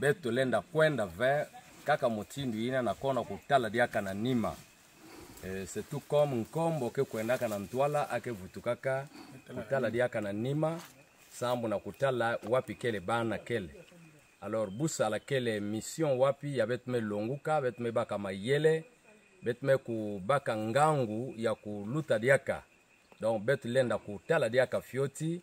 beto lenda kwenda vers kaka motindo yina na kona kotala diaka na nima e, c'est tout comme nkombo ke kwendaka na ntwala ake vutukaka kotala diaka na nima sambo na kotala wapi kele bana kele alors busala kele mission wapi ya betume longuka betume baka mayele betume kubaka ngangu ya kuluta diaka donc betu lenda kotala diaka fioti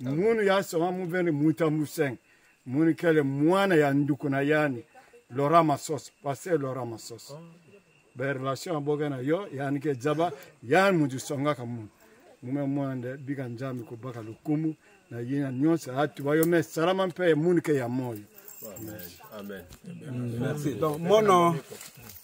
munu ya soma muveni muta museng munu kele mwana ya nduku na yani lora masoso pase lora masoso ba relation aboga na yo yani ke jaba yani mutu songaka munu mume mwande bika njami kobaka lokumu na yina nyonso atuba yo me salama mpe munu ke ya moyo Amen. Amen. Merci. Donc, mon nom,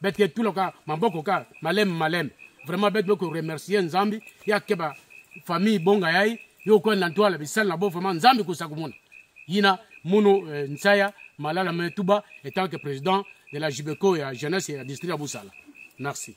beti ke tulo ka maboko ka malembe malembe vraiment beti boko remercie nzambi ye akeba famille bonga yai yo okoya na ntwala bisali na bo vraiment nzambi kosa komona yina munu eh, nsaya malala metuba etant que président de la jubeco ya jeunesse ya district ya busala merci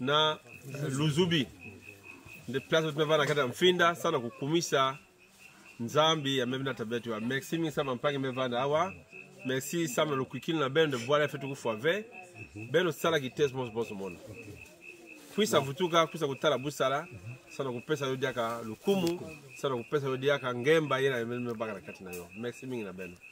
na luzubi nde place oyo tumevanda kati ya mfinda sana kokumisa nzambi ya meme na tabiatu ya merci mingi sama mpangi mevanda awa merci sama lokwikili na beno de bwala fe tukufua ve beno osalaki te bonso bonso mona kwisa vutuka kwisa kotala busala sana kopesa yo diaka lokumu sana kopesa yo diaka ngemba ye na meme baka na kati na yo merci mingi na beno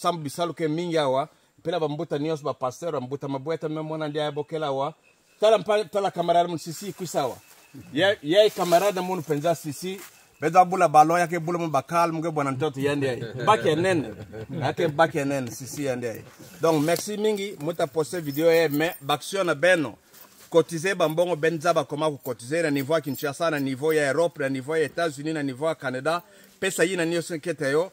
sambo bisaluke mingi awa mpe na bambuta nyonso bapasteur bambuta mabweta me mwana ndi ayabokela awa tala mpa tala camarade mon sisi ikwisa awa ye ye camarade mon mpenza sisi beza bula balo yake bula mo bakal muge bwana ntoto yende ay baki enene yake baki enene sisi yende ay donc merci mingi muta poste video ye mais baction na beno cotiser bambongo benza bakoma kocotiser na niveau ya kinshasa na niveau ya europe na niveau ya états-unis na niveau ya canada pesa ye na nyonso nkete yo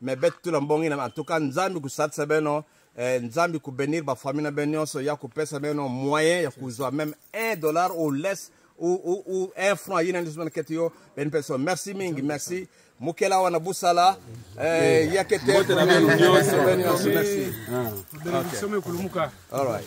mais beti tula mbongi na en tout cas nzambi kusalisa beno eh, nzambi kubenir bafamille na bino nyonso ya kopesa beno moyen ya kozwa meme 1 dollar ou less ou, ou, ou 1 franc yina nde zomana kete yo beni peso merci mingi merci mokela wana bosala eh, ya kete Mbote na bino nyonso. beni nyonso merci Benediction mekulumuka. all right